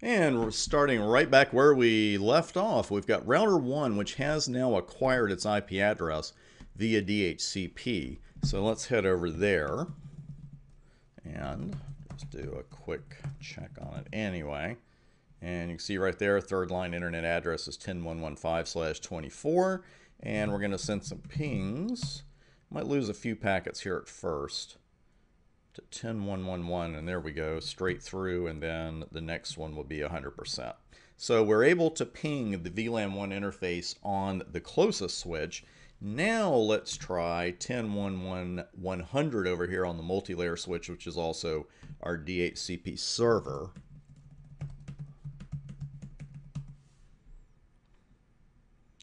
And we're starting right back where we left off. We've got router 1, which has now acquired its IP address via DHCP. So let's head over there and just do a quick check on it anyway. And you can see right there, third line internet address is 10115 slash 24. And we're going to send some pings. Might lose a few packets here at first to 10111 and there we go straight through and then the next one will be 100%. So we're able to ping the VLAN 1 interface on the closest switch. Now let's try 1011100 over here on the multi-layer switch which is also our DHCP server.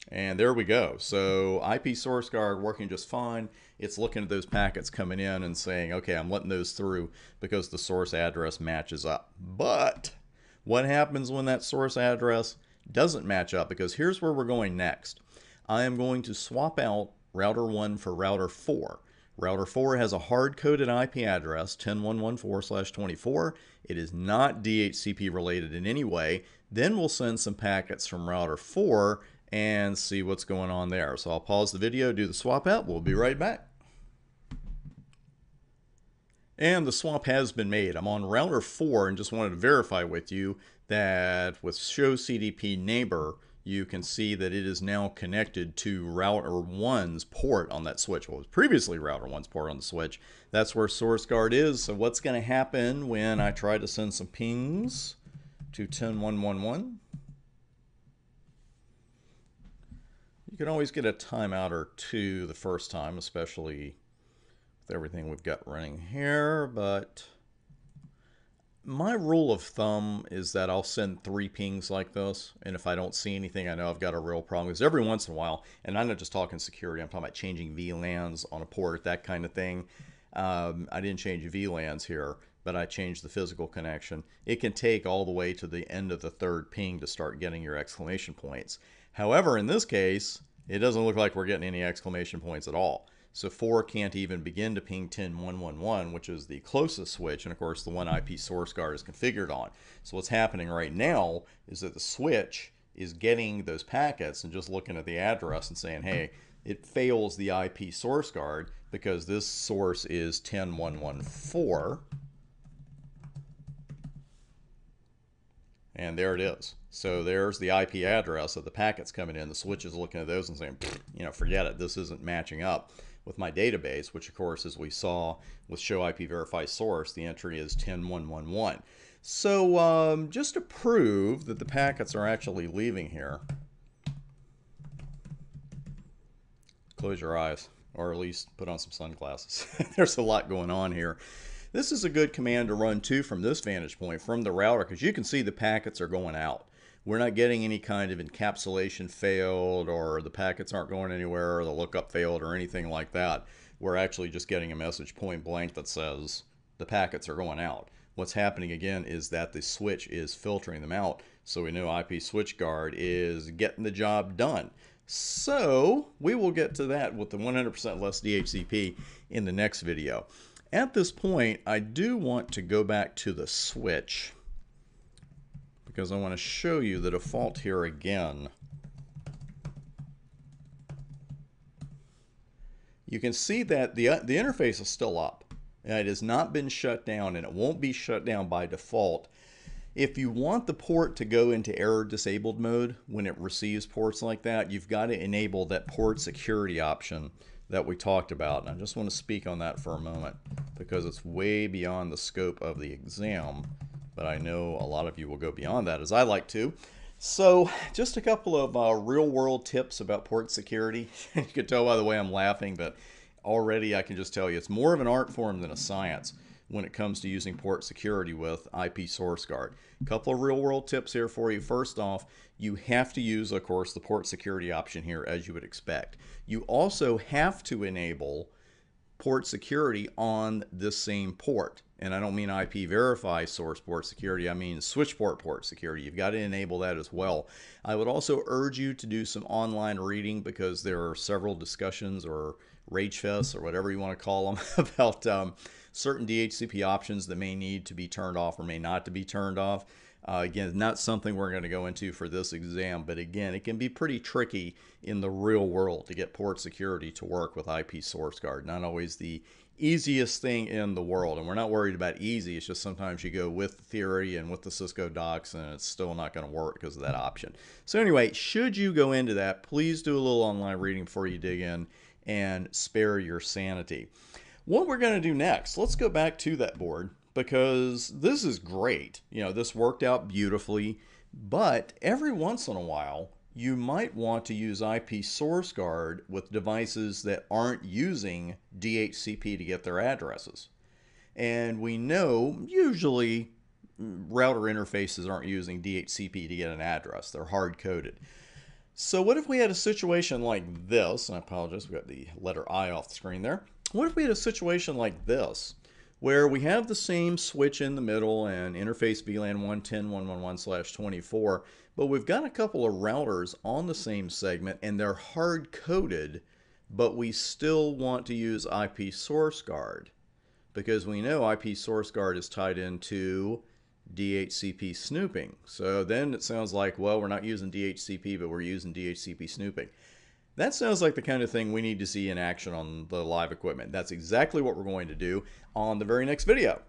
And there we go. So IP source guard working just fine. It's looking at those packets coming in and saying, okay, I'm letting those through because the source address matches up. But what happens when that source address doesn't match up? Because here's where we're going next. I am going to swap out router 1 for router 4. Router 4 has a hard-coded IP address, 10114/24. It is not DHCP related in any way. Then we'll send some packets from router 4 and see what's going on there. So I'll pause the video, do the swap out. We'll be right back. And the swap has been made. I'm on router 4 and just wanted to verify with you that with show CDP neighbor, you can see that it is now connected to router 1's port on that switch. Well, it was previously router 1's port on the switch. That's where source guard is. So what's going to happen when I try to send some pings to 10111? You can always get a timeout or two the first time, especially with everything we've got running here, but my rule of thumb is that I'll send three pings like this, and if I don't see anything, I know I've got a real problem. Because every once in a while, and I'm not just talking security, I'm talking about changing VLANs on a port, that kind of thing. Um, I didn't change VLANs here, but I changed the physical connection. It can take all the way to the end of the third ping to start getting your exclamation points. However, in this case, it doesn't look like we're getting any exclamation points at all. So 4 can't even begin to ping 10111, which is the closest switch, and of course the one IP source guard is configured on. So what's happening right now is that the switch is getting those packets and just looking at the address and saying, hey, it fails the IP source guard because this source is 10114 And there it is. So there's the IP address of the packets coming in. The switch is looking at those and saying, you know, forget it. This isn't matching up with my database, which of course, as we saw with show IP verify source, the entry is 10111. So um, just to prove that the packets are actually leaving here, close your eyes, or at least put on some sunglasses. There's a lot going on here. This is a good command to run too from this vantage point, from the router, because you can see the packets are going out. We're not getting any kind of encapsulation failed or the packets aren't going anywhere or the lookup failed or anything like that. We're actually just getting a message point blank that says the packets are going out. What's happening again is that the switch is filtering them out. So we know IP switch guard is getting the job done. So we will get to that with the 100% less DHCP in the next video. At this point, I do want to go back to the switch because I want to show you the default here again. You can see that the, uh, the interface is still up. Uh, it has not been shut down and it won't be shut down by default. If you want the port to go into error disabled mode when it receives ports like that, you've got to enable that port security option that we talked about. And I just want to speak on that for a moment because it's way beyond the scope of the exam, but I know a lot of you will go beyond that as I like to. So just a couple of uh, real world tips about port security. you can tell by the way I'm laughing, but already I can just tell you it's more of an art form than a science when it comes to using port security with IP source guard. A couple of real world tips here for you. First off, you have to use, of course, the port security option here as you would expect. You also have to enable port security on this same port. and I don't mean IP verify source port security, I mean switch port port security. You've got to enable that as well. I would also urge you to do some online reading because there are several discussions or rage fests or whatever you want to call them about um, certain DHCP options that may need to be turned off or may not to be turned off. Uh, again, not something we're going to go into for this exam, but again, it can be pretty tricky in the real world to get port security to work with IP source guard. Not always the easiest thing in the world, and we're not worried about easy. It's just sometimes you go with the theory and with the Cisco docs, and it's still not going to work because of that option. So anyway, should you go into that, please do a little online reading before you dig in and spare your sanity. What we're going to do next, let's go back to that board because this is great. You know, this worked out beautifully, but every once in a while, you might want to use IP source guard with devices that aren't using DHCP to get their addresses. And we know usually router interfaces aren't using DHCP to get an address. They're hard coded. So what if we had a situation like this, and I apologize, we got the letter I off the screen there. What if we had a situation like this? Where we have the same switch in the middle and interface VLAN 110.111/24, but we've got a couple of routers on the same segment and they're hard coded, but we still want to use IP source guard because we know IP source guard is tied into DHCP snooping. So then it sounds like, well, we're not using DHCP, but we're using DHCP snooping. That sounds like the kind of thing we need to see in action on the live equipment. That's exactly what we're going to do on the very next video.